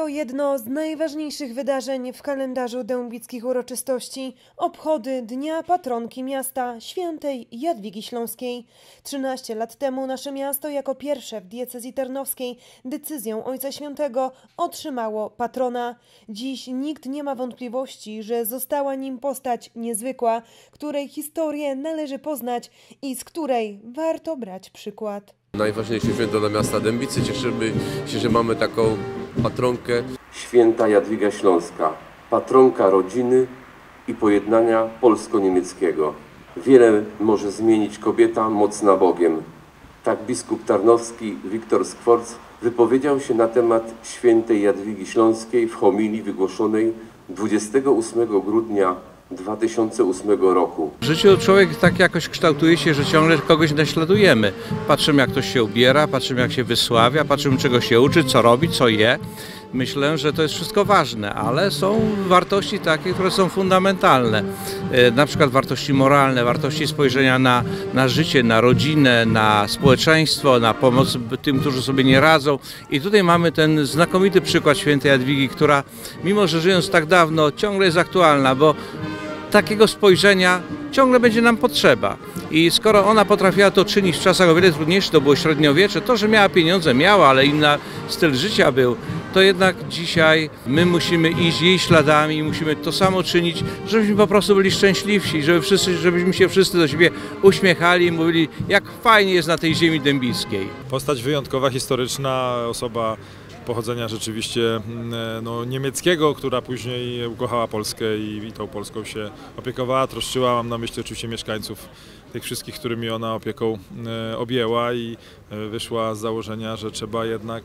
To jedno z najważniejszych wydarzeń w kalendarzu dębickich uroczystości obchody Dnia Patronki Miasta Świętej Jadwigi Śląskiej. 13 lat temu nasze miasto jako pierwsze w diecezji tarnowskiej decyzją Ojca Świętego otrzymało patrona. Dziś nikt nie ma wątpliwości, że została nim postać niezwykła, której historię należy poznać i z której warto brać przykład. Najważniejsze święto dla miasta Dębicy. Cieszymy się, że mamy taką patronkę. Święta Jadwiga Śląska, patronka rodziny i pojednania polsko-niemieckiego. Wiele może zmienić kobieta mocna Bogiem. Tak biskup tarnowski Wiktor Skworc wypowiedział się na temat świętej Jadwigi Śląskiej w homilii wygłoszonej 28 grudnia 2008 roku. W życiu człowiek tak jakoś kształtuje się, że ciągle kogoś naśladujemy. Patrzymy jak ktoś się ubiera, patrzymy jak się wysławia, patrzymy czego się uczy, co robi, co je. Myślę, że to jest wszystko ważne, ale są wartości takie, które są fundamentalne. E, Na przykład wartości moralne, wartości spojrzenia na, na życie, na rodzinę, na społeczeństwo, na pomoc tym, którzy sobie nie radzą. I tutaj mamy ten znakomity przykład świętej Jadwigi, która mimo, że żyjąc tak dawno, ciągle jest aktualna, bo takiego spojrzenia ciągle będzie nam potrzeba. I skoro ona potrafiła to czynić w czasach o wiele trudniejszych, to było średniowiecze, to, że miała pieniądze, miała, ale inny styl życia był, to jednak dzisiaj my musimy iść jej śladami musimy to samo czynić, żebyśmy po prostu byli szczęśliwsi, żeby wszyscy, żebyśmy się wszyscy do siebie uśmiechali i mówili, jak fajnie jest na tej ziemi dębickiej. Postać wyjątkowa, historyczna, osoba pochodzenia rzeczywiście mm, no, niemieckiego, która później ukochała Polskę i, i tą Polską się opiekowała, troszczyła. Mam na myśli oczywiście mieszkańców, tych wszystkich, którymi ona opieką e, objęła i e, wyszła z założenia, że trzeba jednak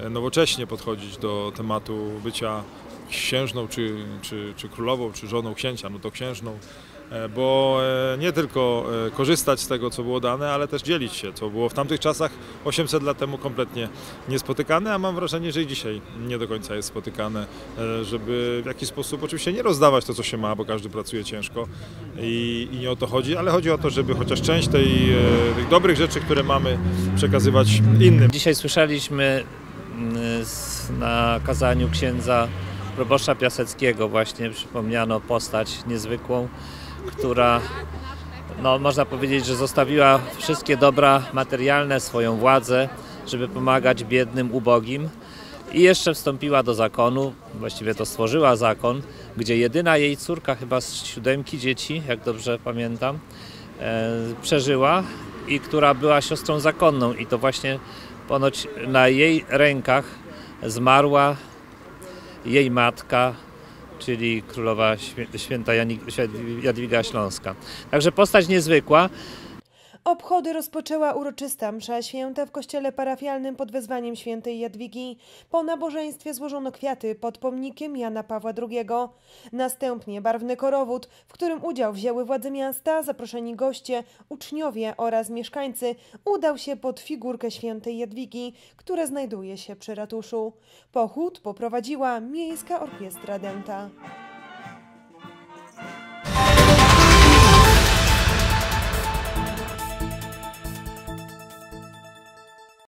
e, nowocześnie podchodzić do tematu bycia księżną, czy, czy, czy królową, czy żoną księcia, no to księżną, e, bo e, nie tylko e, korzystać z tego, co było dane, ale też dzielić się, co było w tamtych czasach 800 lat temu kompletnie niespotykane, a mam wrażenie, że i dzisiaj nie do końca jest spotykane, żeby w jakiś sposób oczywiście nie rozdawać to, co się ma, bo każdy pracuje ciężko i, i nie o to chodzi, ale chodzi o to, żeby chociaż część tej, tych dobrych rzeczy, które mamy, przekazywać innym. Dzisiaj słyszeliśmy mm, na kazaniu księdza proboszcza Piaseckiego właśnie przypomniano postać niezwykłą, która no, można powiedzieć, że zostawiła wszystkie dobra materialne, swoją władzę, żeby pomagać biednym, ubogim i jeszcze wstąpiła do zakonu, właściwie to stworzyła zakon, gdzie jedyna jej córka, chyba z siódemki dzieci, jak dobrze pamiętam, e, przeżyła i która była siostrą zakonną. I to właśnie ponoć na jej rękach zmarła jej matka, czyli królowa Świę- święta Jadwiga Śląska. Także postać niezwykła. Obchody rozpoczęła uroczysta msza święta w kościele parafialnym pod wezwaniem świętej Jadwigi. Po nabożeństwie złożono kwiaty pod pomnikiem Jana Pawła II. Następnie barwny korowód, w którym udział wzięły władze miasta, zaproszeni goście, uczniowie oraz mieszkańcy, udał się pod figurkę świętej Jadwigi, która znajduje się przy ratuszu. Pochód poprowadziła Miejska Orkiestra Dęta.